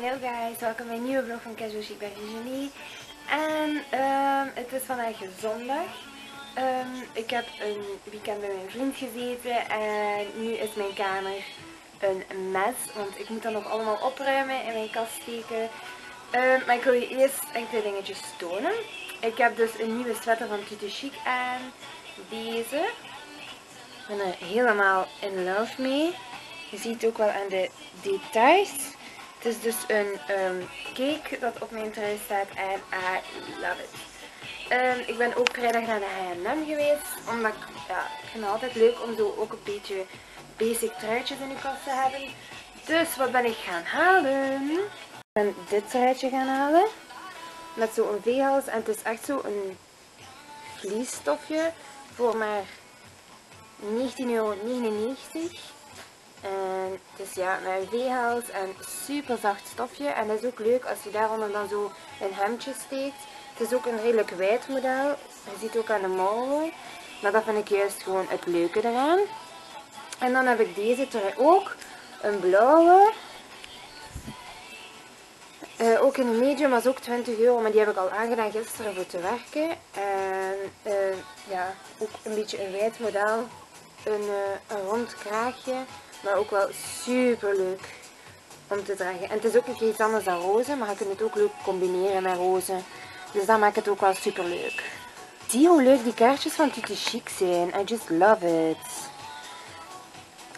Hallo guys, welkom bij een nieuwe vlog van Casual Chic bij Virginie. En ehm, het is vandaag zondag. Ehm, ik heb een weekend bij mijn vriend gezeten en nu is mijn kamer een mes. Want ik moet dan nog allemaal opruimen en mijn kast steken. Ehm, maar ik wil je eerst enkele dingetjes tonen. Ik heb dus een nieuwe sweater van Tutu Chic aan. Deze. Ik ben er helemaal in love mee. Je ziet ook wel aan de details. Het is dus een um, cake dat op mijn trui staat en I love it. Um, ik ben ook vrijdag naar de H&M geweest, omdat ik, ja, ik vind het altijd leuk om zo ook een beetje basic truitjes in je kast te hebben. Dus wat ben ik gaan halen? Ik ben dit truitje gaan halen. Met zo'n V-hals en het is echt zo een vliesstofje voor maar 19,99 euro. Ja, met een V-hals en super zacht stofje. En dat is ook leuk als je daaronder dan zo een hemdje steekt. Het is ook een redelijk wijd model. Je ziet ook aan de mouwen. Maar dat vind ik juist gewoon het leuke eraan. En dan heb ik deze trui ook. Een blauwe. Uh, ook in een medium was ook 20 euro, maar die heb ik al aangedaan gisteren voor te werken. En uh, ja, ook een beetje een wijd model. Een, uh, een rond kraagje. Maar ook wel super leuk om te dragen. En het is ook nog iets anders dan roze, maar je kunt het ook leuk combineren met roze. Dus dat maakt het ook wel super leuk. Zie hoe leuk die kaartjes van Tutti Chic zijn. I just love it.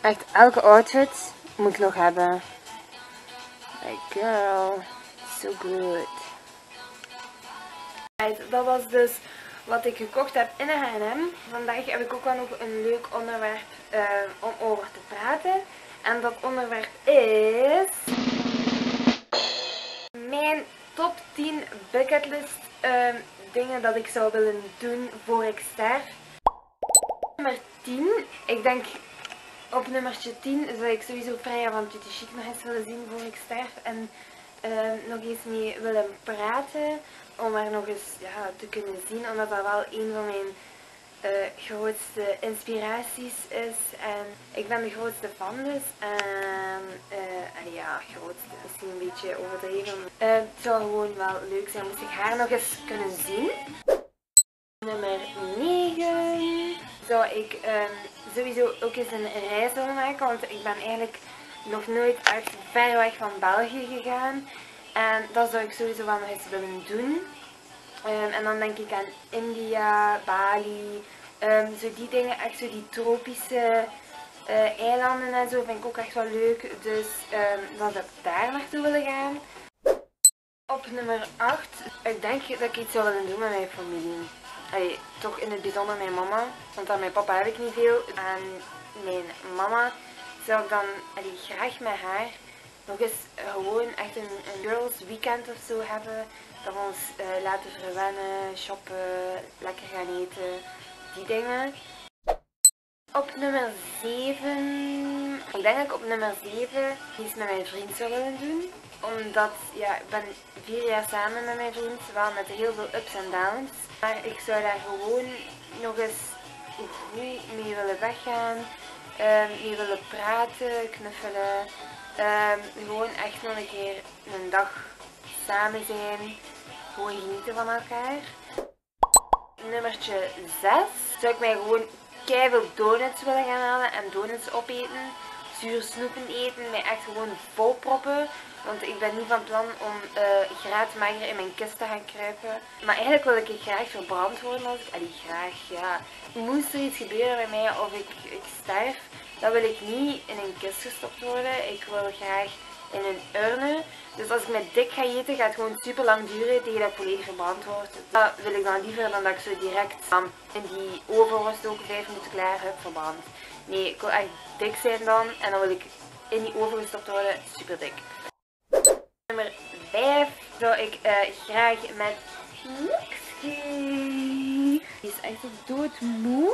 Echt elke outfit moet ik nog hebben. Like girl, so good. Dat was dus wat ik gekocht heb in de H&M. Vandaag heb ik ook wel nog een leuk onderwerp uh, om over te praten. En dat onderwerp is mijn top 10 bucketlist uh, dingen dat ik zou willen doen voor ik sterf. Nummer 10. Ik denk op nummertje 10 zou ik sowieso Freya van Tutti Chic nog eens willen zien voor ik sterf. En uh, nog eens mee willen praten om haar nog eens ja, te kunnen zien, omdat dat wel een van mijn uh, grootste inspiraties is. En ik ben de grootste fan dus. En uh, ja, grootste, misschien een beetje overdreven. Uh, het zou gewoon wel leuk zijn moest ik haar nog eens kunnen zien. Nummer 9 zou ik um, sowieso ook eens een reis willen maken, want ik ben eigenlijk nog nooit echt ver weg van België gegaan. En dat zou ik sowieso wel nog eens willen doen. Um, en dan denk ik aan India, Bali, um, zo die dingen, echt zo die tropische uh, eilanden en zo vind ik ook echt wel leuk. Dus um, dan zou ik daar naartoe willen gaan. Op nummer 8, ik denk dat ik iets zou willen doen met mijn familie. Toch in het bijzonder mijn mama, want aan mijn papa heb ik niet veel. En mijn mama zou ik dan allee, graag met haar nog eens gewoon echt een, een girls weekend of zo hebben. Dat we ons uh, laten verwennen, shoppen, lekker gaan eten, die dingen. Op nummer 7, ik denk dat ik op nummer 7 iets met mijn vriend zou willen doen. Omdat, ja, ik ben vier jaar samen met mijn vriend, wel met heel veel ups en downs. Maar ik zou daar gewoon nog eens goed mee willen weggaan, um, willen praten, knuffelen. Um, gewoon echt nog een keer een dag samen zijn, gewoon genieten van elkaar. Nummertje 6 zou ik mij gewoon keihard donuts willen gaan halen en donuts opeten. Zure snoepen eten, mij echt gewoon vol proppen. Want ik ben niet van plan om uh, graadmager in mijn kist te gaan kruipen. Maar eigenlijk wil ik graag verbrand worden als ik... Allee, graag, ja. Moest er iets gebeuren bij mij of ik, ik sterf, dan wil ik niet in een kist gestopt worden. Ik wil graag in een urne. Dus als ik met dik ga eten, gaat het gewoon super lang duren tegen dat ik volledig verbrand word. Dat wil ik dan liever dan dat ik zo direct in die oven ook 5 minuten klaar heb verbrand. Nee, ik wil echt dik zijn dan en dan wil ik in die oven gestopt worden, super dik. Nummer 5 zou ik uh, graag met Nixie. Die is echt doodmoe.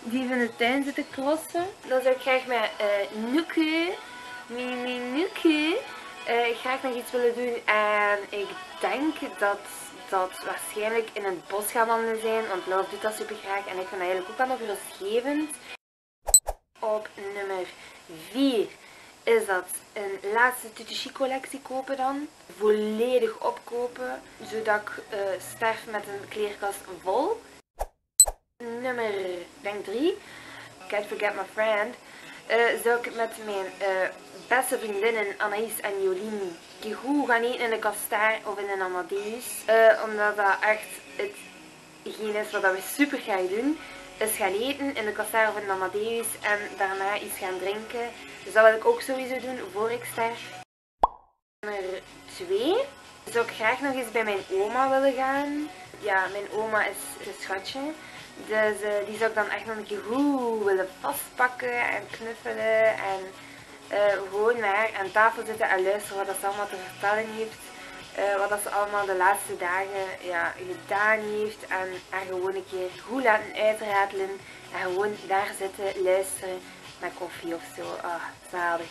Die even in de tuin zitten crossen. Dan zou ik graag met uh, Nuke, Mimi Nuke, uh, graag nog iets willen doen. En ik denk dat dat waarschijnlijk in het bos gaan wandelen zijn. Want Laura doet dat super graag en ik vind dat eigenlijk ook nog rustgevend. Op nummer 4 is dat een laatste Tutushi collectie kopen dan. Volledig opkopen, zodat ik uh, sterf met een kleerkast vol. Nummer, denk 3. Can't Forget My Friend. Uh, zou ik met mijn uh, beste vriendinnen Anaïs en Jolien goed gaan eten in de Kastaar of in een Amadeus. Uh, omdat dat echt hetgeen is wat we super graag doen. Is gaan eten in de Kastaar of in de Amadeus en daarna iets gaan drinken. Dus dat wil ik ook sowieso doen voor ik sterf. Nummer 2. Zou ik graag nog eens bij mijn oma willen gaan. Ja, mijn oma is een schatje. Dus uh, die zou ik dan echt nog een keer goed willen vastpakken en knuffelen. En uh, gewoon naar aan tafel zitten en luisteren wat ze allemaal te vertellen heeft. Uh, wat dat ze allemaal de laatste dagen ja, gedaan heeft. En gewoon een keer goed laten uitratelen. En gewoon daar zitten, luisteren met koffie of zo. Ah, zalig.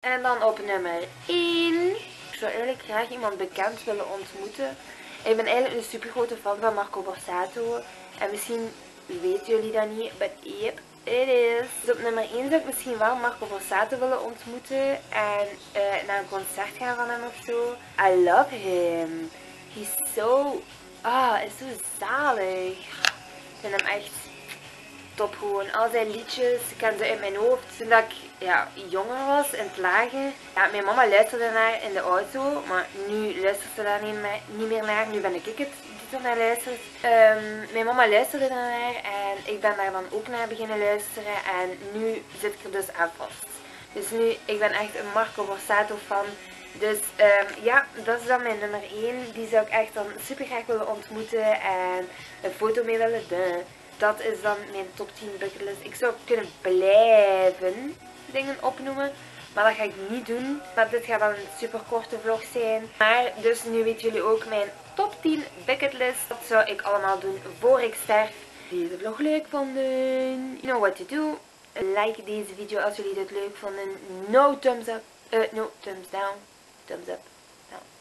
En dan op nummer 1. Ik zou eigenlijk graag iemand bekend willen ontmoeten. Ik ben eigenlijk een super grote fan van Marco Borsato. En misschien weten jullie dat niet, but yep, it is. Dus op nummer 1 zou ik misschien wel Marco Borsato willen ontmoeten en uh, naar een concert gaan van hem of zo. I love him. He's so, ah, is zo zalig. Ik vind hem echt top gewoon. Al zijn liedjes, ik ken ze in mijn hoofd. Toen ik ja, jonger was, in het lager. Ja, mijn mama luisterde naar in de auto, maar nu luistert ze daar niet meer naar. Nu ben ik het naar luistert. Um, mijn mama luisterde naar en ik ben daar dan ook naar beginnen luisteren. En nu zit ik er dus aan vast. Dus nu, ik ben echt een Marco Borsato fan. Dus um, ja, dat is dan mijn nummer 1. Die zou ik echt dan super graag willen ontmoeten en een foto mee willen doen dat is dan mijn top 10 bucketlist. Ik zou kunnen blijven dingen opnoemen. Maar dat ga ik niet doen. Maar dit gaat dan een super korte vlog zijn. Maar dus nu weten jullie ook mijn top 10 bucketlist. Dat zou ik allemaal doen voor ik sterf. Deze vlog leuk vonden. You know what to do. Like deze video als jullie dit leuk vonden. No thumbs up. Uh, no thumbs down. Thumbs up.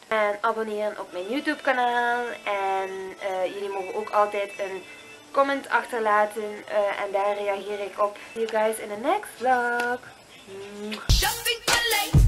En abonneren op mijn YouTube kanaal. En uh, jullie mogen ook altijd een comment achterlaten uh, en daar reageer ik op. See you guys in the next vlog. Jumping for late.